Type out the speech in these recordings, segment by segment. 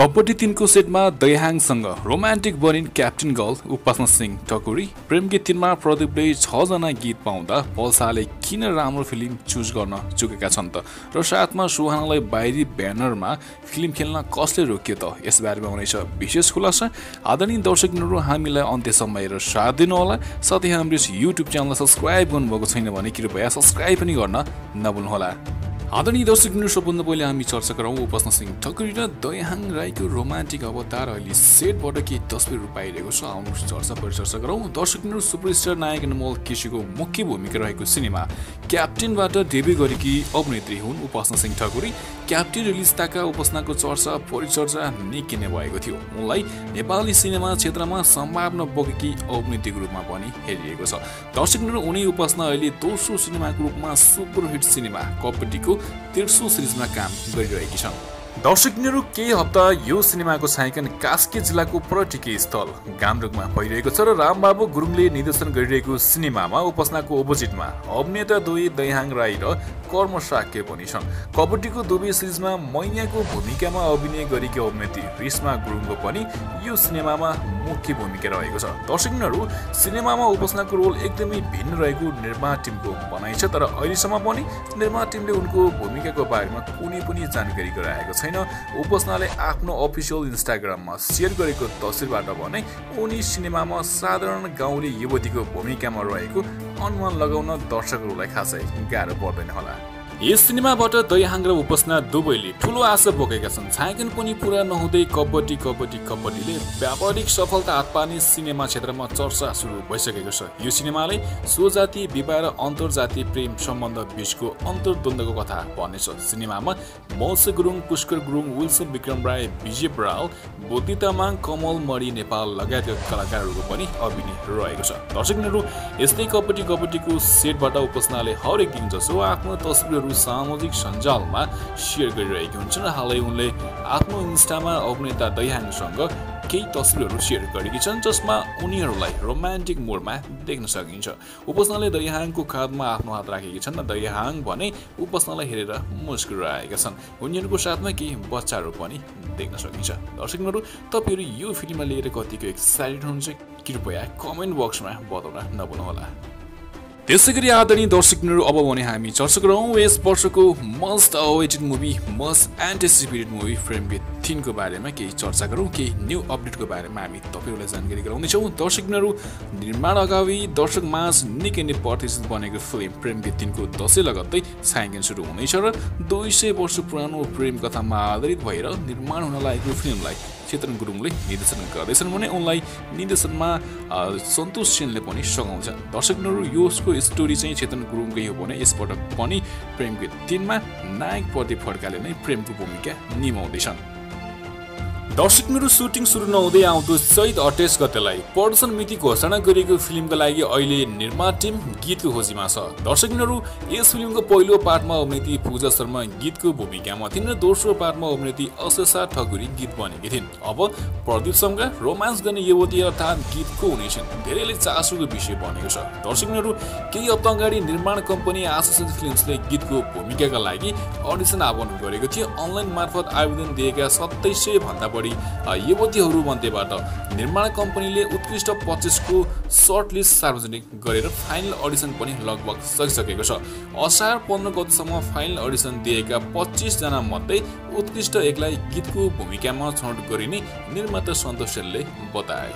कबड्डी तिनको सेटमा दयाहाङसँग रोमान्टिक बनिन् क्याप्टेन गर्ल उपासना सिंह ठकुरी। प्रेम गीत तिनमा प्रदीपले छजना गीत पाउँदा पल्साले किन राम्रो फिल्म चुज गर्न चुकेका छन् त? र साथमा सुहानालाई बाहिरी ब्यानरमा फिल्म खेल्न कसले रोकियो त? यसबारेमा हुनेछ विशेष खुलासा। आदरणीय दर्शकहरू हामीलाई अन्त्यसम्म हेरेर साथ दिनुहोला। साथै हाम्रो युट्युब च्यानललाई सब्सक्राइब गर्नुभएको छैन भने कृपया सब्सक्राइब पनि गर्न नभुल्नुहोला। आदरणीय दर्शक बिन्दु सबभन्दा पहिले हामी चर्चा गरौँ उपासना सिंह ठकुरी र दयाहाङ राईको रोमान्टिक अवतार अहिले सेटबाट केही तस्विरहरू पाइरहेको छ आउनु चर्चा परिचर्चा गरौँ। दर्शक बिन्दु सुपरस्टार नायक अनमोल केसीको मुख्य भूमिका रहेको सिनेमा क्याप्टेनबाट डेब्यू गरेकी अभिनेत्री हुन् उपासना सिंह ठकुरी। क्याप्टेन रिलिज ताका उपासनाको चर्चा परिचर्चा निकै नै भएको थियो। उनलाई नेपाली सिनेमा क्षेत्रमा सम्भावना बोकेकी अभिनेत्रीको रूपमा पनि हेरिएको छ। दर्शकहरू उनी उपासना अहिले दोस्रो सिनेमाको रूपमा सुपरहिट सिनेमा कपटीको तेर्सो सिरिजमा काम गरिरहेकी छन्। दर्शकहरू केही हप्ता यो सिनेमाको छायाङ्कन कास्की जिल्लाको पर्यटकीय स्थल गामरुङमा भइरहेको छ र रामबाबु गुरुङले निर्देशन गरिरहेको सिनेमामा उपासनाको अपोजिटमा अभिनेता दुई दयाहाङ राई र कर्म साक्य पनि छन्। कबड्डीको दुवै सिरिजमा मैयाको भूमिकामा अभिनय गरेकी अभिनेत्री रिस्मा गुरुङको पनि यो सिनेमामा मुख्य भूमिका रहेको छ। दर्शकहरू सिनेमामा उपासनाको रोल एकदमै भिन्न रहेको निर्माण टिमको भनाइ छ तर अहिलेसम्म पनि निर्माण टिमले उनको भूमिकाको बारेमा कुनै पनि जानकारी गराएको छैन। उपासनाले आफ्नो अफिसियल इन्स्टाग्राममा सेयर गरेको तस्विरबाट भने उनी सिनेमामा साधारण गाउँले युवतीको भूमिकामा रहेको अनुमान लगाउन दर्शकहरूलाई खासै गाह्रो पर्दैन होला। यस सिनेमाबाट दयाहाङ र उपासना दुवैले ठुलो आशा बोकेका छन्। छायाङ्कन पनि पुरा नहुँदै कबड्डी कबड्डी कबड्डीले व्यापारिक सफलता हात पार्ने सिनेमा क्षेत्रमा चर्चा सुरु भइसकेको छ। यो सिनेमाले स्वजाति विवाह र अन्तर्जातीय प्रेम सम्बन्ध बिचको अन्तर्द्वन्द्वको कथा भन्नेछ। सिनेमामा मौस गुरुङ पुष्कर गुरुङ विल्सन विक्रम राय विजय बराल बोद्धि तामाङ कमल मणि नेपाल लगायतका कलाकारहरूको पनि अभिनय रहेको छ। दर्शकहरू यस्तै कबड्डी कबड्डीको सेटबाट उपासनाले हरेक दिन जसो आफ्नो तस्विरहरू सामाजिक सञ्जालमा सेयर गरिरहेकी हुन्छन् हालै उनले आफ्नो इन्स्टामा अभिनेता दयाहाङसँग केही तस्विरहरू सेयर गरेकी छन् जसमा उनीहरूलाई रोमान्टिक मोडमा देख्न सकिन्छ। उपासनाले दयाहाङको काँधमा आफ्नो हात राखेकी छन् र दयाहाङ भने उपासनालाई हेरेर मुस्कुराएका छन्। उनीहरूको साथमा केही बच्चाहरू पनि देख्न सकिन्छ। दर्शकहरू तपाईँहरू यो फिल्मलाई लिएर कतिको एक्साइटेड हुनुहुन्छ? कृपया कमेन्ट बक्समा बताउन नभुल्नुहोला। त्यसै गरी आदरणीय दर्शकहरू अब भने हामी चर्चा गरौँ यस वर्षको must awaited movie must anticipated movie frame with थिनको बारेमा केही चर्चा गरौँ केही न्यू अपडेटको बारेमा हामी तपाईँहरूलाई जानकारी गराउनेछौँ। दर्शकहरू निर्माण अगावि दर्शक माझ निकै नै प्रतिष्ठित बनेको फिल्म प्रेम विथ थिनको दसैँ लगत्तै छायाङ्कन सुरु हुनेछ र दुई सय वर्ष पुरानो प्रेम कथामा आधारित भएर निर्माण हुन लागेको फिल्मलाई चेतन गुरुङले निर्देशन गर्दैछन् भने उनलाई निर्देशनमा सन्तोष सेनले पनि सघाउँछन् दर्शकहरू यसको स्टोरी चाहिँ चेतन गुरुङकै हो भने यसपटक पनि प्रेमको तिनमा नायक प्रदीप खड्काले नै प्रेमको भूमिका निभाउँदैछन्। दर्शकहरू सुटिङ सुरु नहुँदै आउँदो चैत अट्ठाइस गतेलाई प्रदर्शन मिति घोषणा गरिएको फिल्मका लागि अहिले निर्माण टिम गीतको खोजीमा छ। दर्शकहरू यस फिल्मको पहिलो पार्टमा अभिनेत्री पूजा शर्मा गीतको भूमिकामा थिइन् र दोस्रो पार्टमा अभिनेत्री अशेषा ठकुरी गीत बनेकी थिइन्। अब प्रदीपसँग रोमान्स गर्ने युवती अर्थात् गीतको हुनेछन्। धेरैले चासोको विषय बनेको छ। दर्शकहरू केही हप्ता अगाडि निर्माण कम्पनी एसोसिएट फिल्मसले गीतको भूमिकाका लागि अडिसन आह्वान गरेको थियो। अनलाइन मार्फत आवेदन दिएका सत्ताइस सय भन्दा बढी युवतीहरू मध्येबाट निर्माण कम्पनीले उत्कृष्ट पच्चिसको सर्ट लिस्ट सार्वजनिक गरेर फाइनल अडिसन पनि लगभग सकिसकेको छ। असार पन्ध्र गतिसम्म फाइनल अडिसन दिएका पच्चिसजना मध्ये उत्कृष्ट एकलाई गीतको भूमिकामा छनौट गरिने निर्माता सन्तोष सेनले बताए।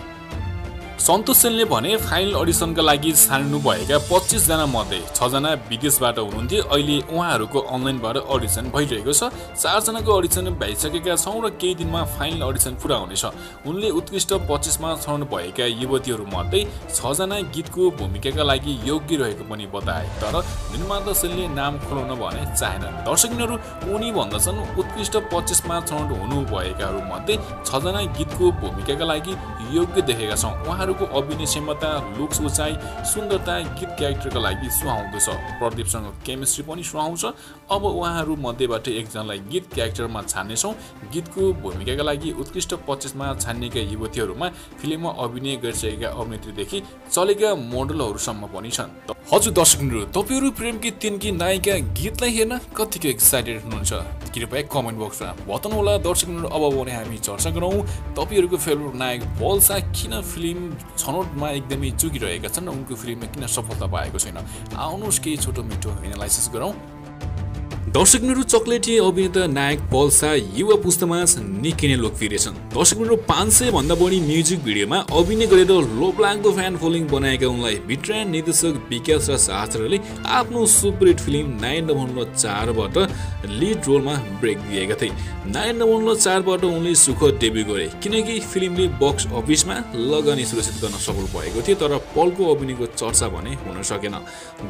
सन्तोष सेनले भने फाइनल अडिसनका लागि छान्नु भएका पच्चिसजना मध्ये छजना विदेशबाट हुनुहुन्थ्यो। अहिले उहाँहरूको अनलाइनबाट अडिसन भइरहेको छ। चारजनाको अडिसन भइसकेका छौँ र केही दिनमा फाइनल अडिसन पुरा हुनेछ। उनले उत्कृष्ट पच्चिसमा छनौट भएका युवतीहरूमध्ये छजना गीतको भूमिकाका लागि योग्य रहेको पनि बताए। तर निर्माता सेनले नाम खुलाउन भने चाहेन। दर्शकहरू उनी भन्दछन् उत्कृष्ट पच्चिसमा छनौट हुनुभएकाहरू मध्ये छजना गीतको भूमिकाका लागि योग्य देखेका छौँ। उहाँहरूको अभिनय क्षमता लुक्स उचाइ सुन्दरता गीत क्यारेक्टरका लागि सुहाउँदो छ प्रदीपसँग केमिस्ट्री पनि सुहाउँछ। अब उहाँहरू मध्येबाट एकजनालाई गीत क्यारेक्टरमा छान्नेछौँ। गीतको भूमिकाका लागि उत्कृष्ट पच्चिसमा छानिएका युवतीहरूमा फिल्ममा अभिनय गरिसकेका अभिनेत्रीदेखि चलेका मोडलहरूसम्म पनि छन्। हजुर दर्शकहरू तपाईँहरू प्रेमकी तिनकी नायिका गीतलाई हेर्न कतिको एक्साइटेड हुनुहुन्छ? कृपया कमेन्ट बक्समा बताउनुहोला। दर्शक अब भने हामी चर्चा गरौँ तपाईँहरूको फेभरेट नायक बल्सा किन फिल्म छनौटमा एकदमै चुकिरहेका छन्? उनको फिल्ममा किन सफलता पाएको छैन? आउनुहोस् केही छोटो मिठो एनालाइसिस गरौँ। दर्शकहरू चक्लेटी अभिनेता नायक पल्सा युवा पुस्तामा निकै नै लोकप्रिय छन् दर्शकहरू पाँच सय भन्दा बढी म्युजिक भिडियोमा अभिनय गरेर लोकलाग्दो फ्यान फलोइङ बनाएका उनलाई भिट्रायन निर्देशक विकास र शास्त्रले आफ्नो सुपरहिट फिल्म नाइन नभन्लो चारबाट लिड रोलमा ब्रेक दिएका थिए। नाइन नभन्लो चारबाट उनले सुख डेब्यू गरे किनकि फिल्मले बक्स अफिसमा लगानी सुरक्षित गर्न सफल भएको थियो तर पलको अभिनयको चर्चा भने हुन सकेन।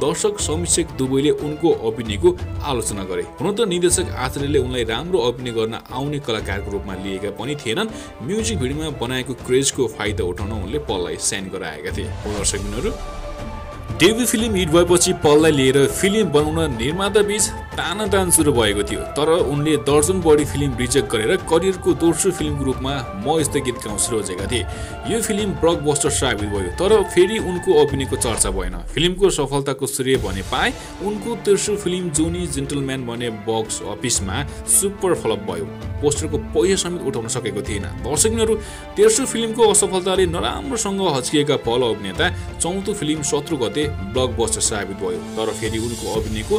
दर्शक समीक्षक दुवैले उनको अभिनयको आलोचना गरे। हुन त निर्देशक आचार्यले उनलाई राम्रो अभिनय गर्न आउने कलाकारको रूपमा लिएका पनि थिएनन्। म्युजिक भिडियोमा बनाएको क्रेजको फाइदा उठाउन उनले पललाई साइन गराएका थिए। दर्शकबिनहरू डेब्यु फिल्म हिट भएपछि पललाई लिएर फिल्म बनाउन निर्माता बीच तानातान सुरु भएको थियो तर उनले दर्जन बढी फिल्म रिजेक्ट गरेर करियरको दोस्रो फिल्मको रूपमा म यस्तो गीत गाउँछु रोजेका थिए। यो फिल्म ब्लकबस्टर साबित भयो तर फेरि उनको अभिनयको चर्चा भएन। फिल्मको सफलताको श्रेय भने पाए उनको तेस्रो फिल्म जोनी जेन्टलम्यान भने बक्स अफिसमा सुपर फ्लप भयो। पोस्टरको पैसा समेत उठाउन सकेको थिएन। दर्शकहरू तेस्रो फिल्मको असफलताले नराम्रोसँग हच्किएका पल अभिनेता चौथो फिल्म शत्रु गते ब्लकबस्टर साबित भयो तर फेरि उनको अभिनयको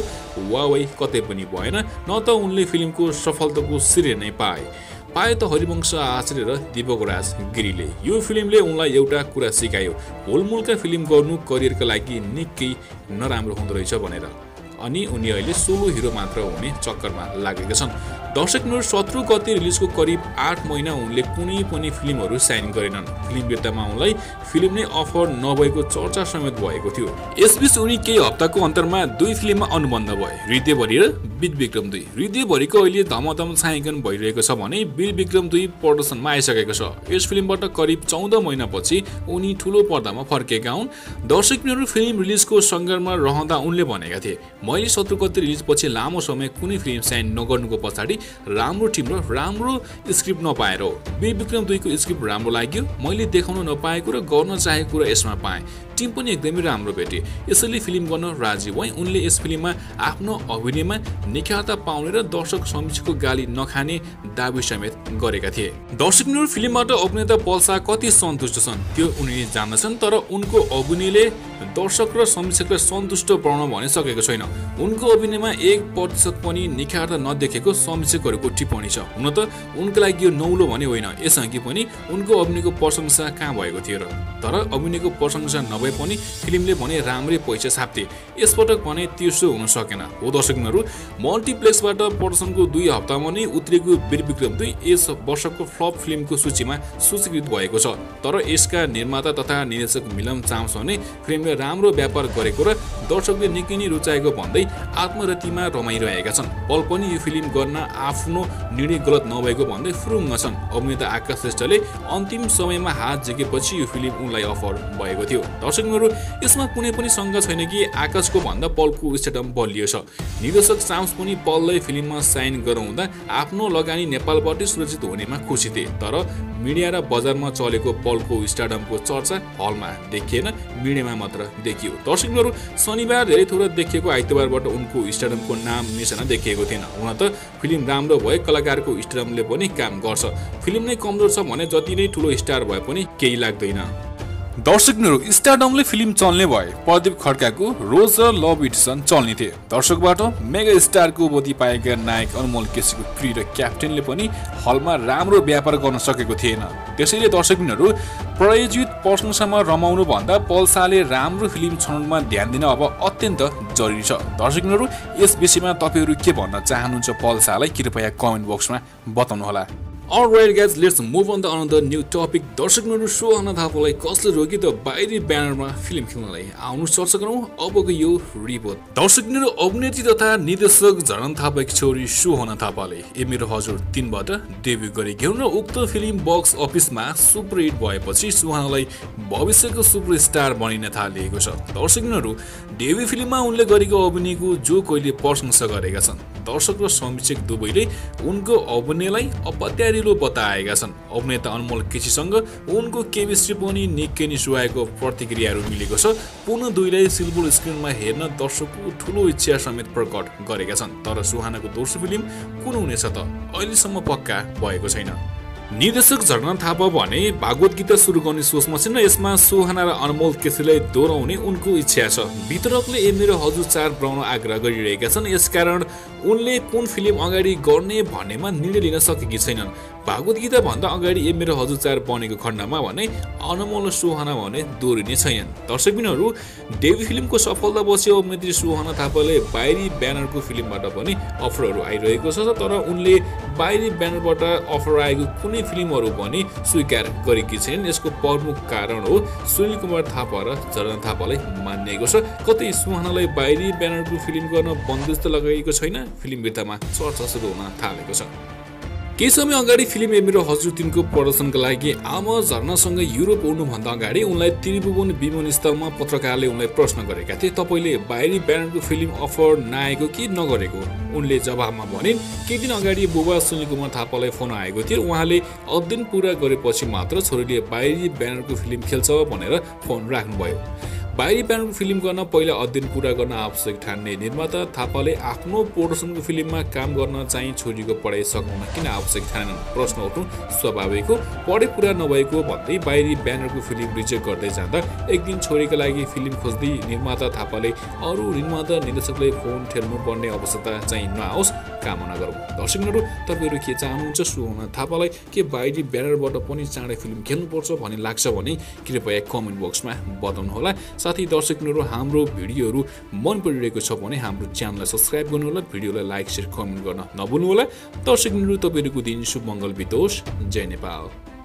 वावै कतै पनि भएन न त उनले फिल्मको सफलताको श्रेय नै पाए। पाए त हरिवंश आचार्य र दीपक राज गिरीले। यो फिल्मले उनलाई एउटा कुरा सिकायो होलमुलका फिल्म गर्नु करियरका लागि निकै नराम्रो हुँदो रहेछ भनेर। अनि उनी अहिले सोलो हिरो मात्र हुने चक्करमा लागेका छन्। दर्शकहरू शत्रु गति रिलिजको करिब आठ महिना उनले कुनै पनि फिल्महरू साइन गरेनन्। फिल्म बेतामा उनलाई फिल्म नै अफर नभएको चर्चा समेत भएको थियो। यसबीच उनी केही हप्ताको अन्तरमा दुई फिल्ममा अनुबन्ध भए। हृदयभरि र वीर विक्रम दुई। हृदयभरिको अहिले धमधम छायाङ्कन भइरहेको छ भने वीर विक्रम दुई प्रदर्शनमा आइसकेको छ। यस फिल्मबाट करिब चौध महिनापछि उनी ठुलो पर्दामा फर्केका हुन्। दर्शकहरू फिल्म रिलिजको सङ्घर्षमा रहँदा उनले भनेका थिए मैले शत्रुकति रिलिजपछि लामो समय कुनै फिल्म साइन नगर्नुको पछाडि राम्रो टिम र राम्रो स्क्रिप्ट नपाएर हो। वीर विक्रम दुईको स्क्रिप्ट राम्रो लाग्यो। मैले देखाउन नपाएको र गर्न चाहेको कुरा यसमा पाएँ। टिम पनि एकदमै राम्रो भेटे। यसैले फिल्म गर्न राजी भए। उनले यस फिल्ममा आफ्नो अभिनयमा निखारता पाउने र दर्शक समीक्षाको गाली नखाने दावी समेत गरेका थिए। दर्शकहरू फिल्मबाट अभिनेता पल्सा कति सन्तुष्ट छन् त्यो उनीले जान्दछन् तर उनको अभिनयले दर्शक र समीक्षकलाई सन्तुष्ट बनाउन भने सकेको छैन। उनको अभिनयमा एक प्रतिशत पनि निखारता नदेखेको समीक्षकहरूको टिप्पणी छ। हुन त उनको लागि यो नौलो भने होइन यसअघि पनि उनको अभिनयको प्रशंसा कहाँ भएको थियो र तर अभिनयको प्रशंसा नभए पनि फिल्मले भने राम्रै पैसा छाप्थे। यसपटक भने तिर्सो हुन सकेन। हो दर्शकहरू मल्टिप्लेक्सबाट प्रदर्शनको दुई हप्तामा नै उत्रेको वीर विक्रम दुई यस वर्षको फ्लप फिल्मको सूचीमा सूचीकृत भएको छ। तर यसका निर्माता तथा निर्देशक मिलम चाम्सोने फिल्मले राम्रो व्यापार गरेको र दर्शकले निकै नै रुचाएको भन्दै आत्मरतिमा रमाइरहेका छन्। पल पनि यो फिल्म गर्न आफ्नो निर्णय गलत नभएको भन्दै फुरुङ्ग छन् अभिनेता आकाश श्रेष्ठले अन्तिम समयमा हात झिकेपछि यो फिल्म उनलाई अफर भएको थियो। दर्शकहरू यसमा कुनै पनि शङ्का छैन कि आकाशको भन्दा पलको स्टेटम बलियो छ। निर्देशक चाम्स पनि पललाई फिल्ममा साइन गराउँदा आफ्नो लगानी नेपालबाट सुरक्षित हुनेमा खुसी थिए। तर मिडिया र बजारमा चलेको पलको स्टाडमको चर्चा हलमा देखिएन मिडियामा मात्र देखियो। दर्शकहरू शनिबार धेरै थोरै देखिएको आइतबारबाट उनको स्टाडमको नाम निशाना देखिएको थिएन। हुन त फिल्म राम्रो भए कलाकारको स्टाडमले पनि काम गर्छ। फिल्म नै कमजोर छ भने जति नै ठुलो स्टार भए पनि केही लाग्दैन। दर्शकहरू स्टारडमले फिल्म चल्ने भए प्रदीप खड्काको रोज र लभ इटिसन चल्ने थिए। दर्शकबाट मेगा स्टारको बोधी पाएका नायक अनमोल केसीको प्रि र क्याप्टेनले पनि हलमा राम्रो व्यापार गर्न सकेको थिएन। त्यसैले दर्शकबिनहरू प्रायोजित प्रशंसामा रमाउनु भन्दा पल्साले राम्रो फिल्म छनौटमा ध्यान दिन अब अत्यन्त जरुरी छ। दर्शकबिनहरू यस विषयमा तपाईँहरू के भन्न चाहनुहुन्छ पल्सालाई कृपया कमेन्ट बक्समा बताउनुहोला। Alright guys, let's move on to another new topic. दर्शकहरू सो आउन थापालाई कसले रोक्यो त बाहिरी ब्यानरमा फिल्म खेल्नलाई आउनु चर्चा गरौँ? अबको यो रिपोर्ट। दर्शकहरू अभिनेत्री तथा निर्देशक झरन थापाकी छोरी सुहना थापाले ए मेरो हजुर तिनबाट डेब्यू गरेकी हुन् र उक्त फिल्म बक्स अफिसमा सुपर हिट भएपछि सुहानालाई भविष्यको सुपर स्टार बनिन थालिएको छ। दर्शकहरू डेब्यू फिल्ममा उनले गरेको अभिनयको जो कहिले प्रशंसा गरेका छन्। दर्शक र समीक्षक दुवैले उनको अभिनयलाई अपत्यारी दरिलो बताएका छन्। अभिनेता अनमोल केसीसँग उनको केमिस्ट्री पनि निकै सुहाएको प्रतिक्रियाहरू मिलेको छ। पुनः दुईलाई सिल्भर स्क्रिनमा हेर्न दर्शकको ठुलो इच्छा समेत प्रकट गरेका छन्। तर सुहानाको दोस्रो फिल्म कुन हुनेछ त? अहिलेसम्म पक्का भएको छैन। निर्देशक झर्न थापा भने भागवत गीता सुरु गर्ने सोचमा छिन् यसमा सुहाना र अनमोल केसीलाई दोहोऱ्याउने उनको इच्छा छ। वितरकले ए मेरो हजुर चार बनाउन आग्रह गरिरहेका छन्। यसकारण उनले कुन फिल्म अगाडि गर्ने भन्नेमा निर्णय लिन सकेकी छैनन्। भागवत गीता भन्दा अगाडि ए मेरो हजुर चार बनेको खण्डमा भने अनमोल सुहाना भने दोहोरिने छैनन्। दर्शकबिनहरू देवी फिल्मको सफलतापछि अभिनेत्री सुहाना थापाले बाहिरी ब्यानरको फिल्मबाट पनि अफरहरू आइरहेको छ तर उनले बाहिरी ब्यानरबाट अफर आएको कुनै फिल्महरू पनि स्वीकार गरेकी छैनन्। यसको प्रमुख कारण हो सुनिल कुमार थापा र झरना थापालाई मानिएको छ। कतै सुहानालाई बाहिरी ब्यानरको फिल्म गर्न बन्दोबस्त लगाइएको छैन। फिल्म बिर्तामा चर्चा सुरु हुन थालेको छ। केही समय अगाडि फिल्म एमिरो हजुर तिनको प्रदर्शनका लागि आमा झर्नासँग युरोप उड्नुभन्दा अगाडि उनलाई त्रिभुवन विमानस्थलमा पत्रकारले उनलाई प्रश्न गरेका थिए। तपाईँले बाहिरी ब्यानरको फिल्म अफर नआएको कि नगरेको? उनले जवाबमा भनिन् केही दिन अगाडि बुबा सुनिल कुमार थापालाई फोन आएको थियो। उहाँले अध्ययन पुरा गरेपछि मात्र छोरीले बाहिरी ब्यानरको फिल्म खेल्छ भनेर फोन राख्नुभयो। बाहिरी ब्यानरको फिल्म गर्न पहिला अध्ययन पुरा गर्न आवश्यक ठान्ने निर्माता थापाले आफ्नो प्रोडक्सनको फिल्ममा काम गर्न चाहिँ छोरीको पढाइ सघाउन किन आवश्यक ठानेनन्? प्रश्न उठ्नु स्वाभाविक हो। पढाइ पुरा नभएको भन्दै बाहिरी ब्यानरको फिल्म रिजेक्ट गर्दै जाँदा एक दिन छोरीको लागि फिल्म खोज्दै निर्माता थापाले अरू निर्माता निर्देशकले फोन ठेर्नु पर्ने अवस्था चाहिँ नआओस्। कामना गरौँ। दर्शकहरू तपाईँहरू के चाहनुहुन्छ सुहाना थापालाई के बाहिरी ब्यानरबाट पनि चाँडै फिल्म खेल्नुपर्छ भन्ने लाग्छ भने कृपया कमेन्ट बक्समा बताउनुहोला। साथै दर्शकहरू हाम्रो भिडियोहरू मन परिरहेको छ भने हाम्रो च्यानललाई सब्सक्राइब गर्नुहोला भिडियोलाई लाइक सेयर कमेन्ट गर्न नभुल्नुहोला। दर्शकहरू तपाईँहरूको दिन शुभ मङ्गल बितोष जय नेपाल।